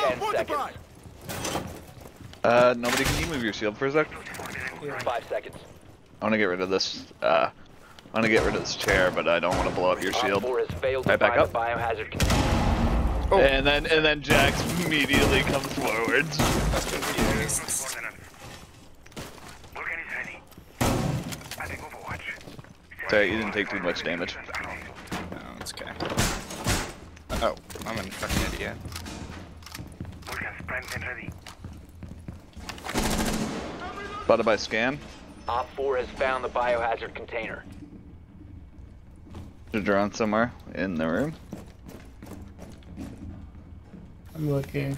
Ten seconds. Uh, nobody, can you move your shield for a sec? Five seconds. I want to get rid of this, uh, I want to get rid of this chair, but I don't want to blow up your shield. 4 has failed to Right, back up. the biohazard container. And then, and then Jax immediately comes forwards. Sorry, you didn't take too much damage. No, it's okay. Oh, I'm a fucking idiot. Spotted by scan. Op 4 has found the biohazard container. There's a drone somewhere in the room. I'm looking.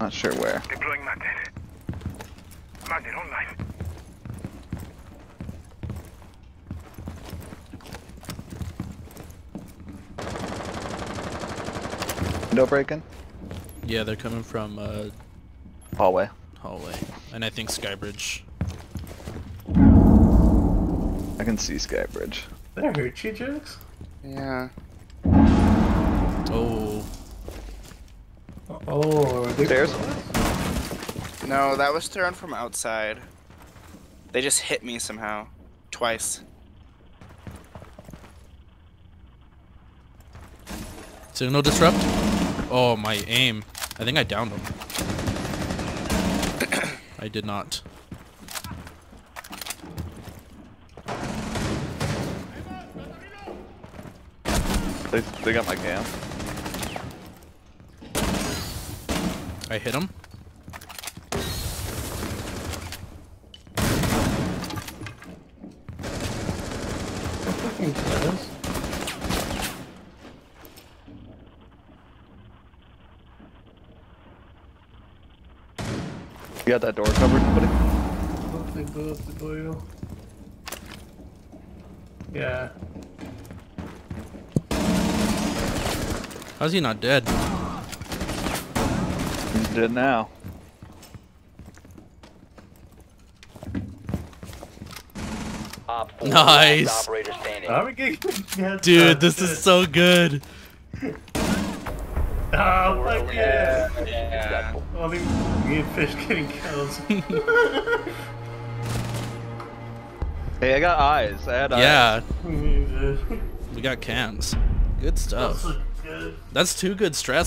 Not sure where. Deploying Magnet. Magnet online. Window breaking. Yeah, they're coming from uh, Hallway. hallway, and I think Skybridge. I can see Skybridge. Did I hurt you, Jax? Yeah. Oh, Oh, are they Stairs? No, that was thrown from outside. They just hit me somehow. Twice. signal disrupt. Oh, my aim. I think I downed him. I did not. They, they got my cam. I hit him. fucking You got that door covered, buddy? Hope they blow up the door. Yeah. How's he not dead? He's dead now. Nice. last standing. Are we getting yes, Dude, this is so good. Oh, fuck yeah! Yeah. Only me and Fish getting kills. Hey, I got eyes. I had eyes. Yeah, we got cams. Good stuff. so good. That's two good strats.